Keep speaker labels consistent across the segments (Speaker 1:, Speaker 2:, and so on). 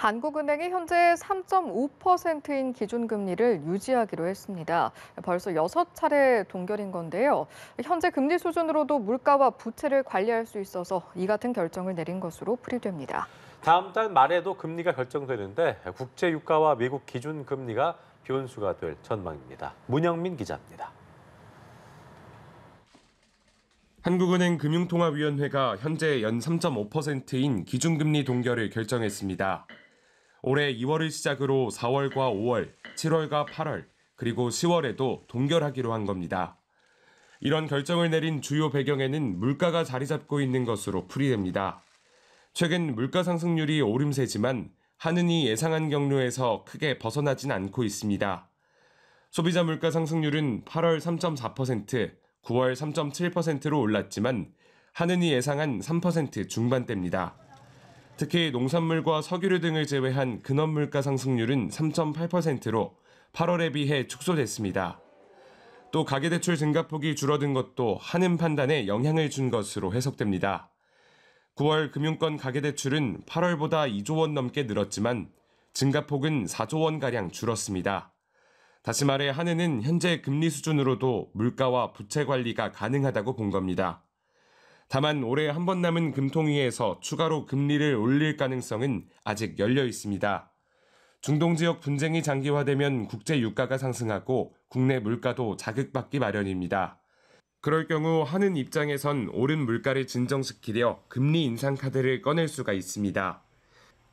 Speaker 1: 한국은행이 현재 3.5%인 기준금리를 유지하기로 했습니다. 벌써 여섯 차례 동결인 건데요. 현재 금리 수준으로도 물가와 부채를 관리할 수 있어서 이 같은 결정을 내린 것으로 풀이됩니다.
Speaker 2: 다음 달 말에도 금리가 결정되는데 국제 유가와 미국 기준 금리가 변수가 될 전망입니다. 문영민 기자입니다.
Speaker 3: 한국은행 금융통화위원회가 현재 연 3.5%인 기준금리 동결을 결정했습니다. 올해 2월을 시작으로 4월과 5월, 7월과 8월, 그리고 10월에도 동결하기로 한 겁니다. 이런 결정을 내린 주요 배경에는 물가가 자리 잡고 있는 것으로 풀이됩니다. 최근 물가 상승률이 오름세지만 하느니 예상한 경로에서 크게 벗어나진 않고 있습니다. 소비자 물가 상승률은 8월 3.4%, 9월 3.7%로 올랐지만 하느니 예상한 3% 중반대입니다. 특히 농산물과 석유류 등을 제외한 근원 물가 상승률은 3.8%로 8월에 비해 축소됐습니다. 또 가계대출 증가폭이 줄어든 것도 하는 판단에 영향을 준 것으로 해석됩니다. 9월 금융권 가계대출은 8월보다 2조 원 넘게 늘었지만 증가폭은 4조 원가량 줄었습니다. 다시 말해 한은은 현재 금리 수준으로도 물가와 부채 관리가 가능하다고 본 겁니다. 다만 올해 한 번 남은 금통위에서 추가로 금리를 올릴 가능성은 아직 열려 있습니다. 중동 지역 분쟁이 장기화되면 국제 유가가 상승하고 국내 물가도 자극받기 마련입니다. 그럴 경우 하는 입장에선 오른 물가를 진정시키려 금리 인상 카드를 꺼낼 수가 있습니다.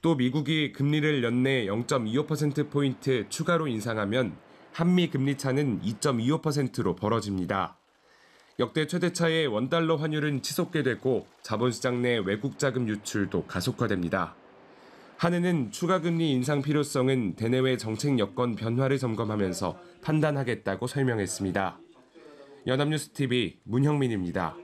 Speaker 3: 또 미국이 금리를 연내 0.25%포인트 추가로 인상하면 한미 금리 차는 2.25%로 벌어집니다. 역대 최대차의 원달러 환율은 치솟게 되고 자본시장 내 외국 자금 유출도 가속화됩니다. 한은은 추가 금리 인상 필요성은 대내외 정책 여건 변화를 점검하면서 판단하겠다고 설명했습니다. 연합뉴스 TV 문형민입니다.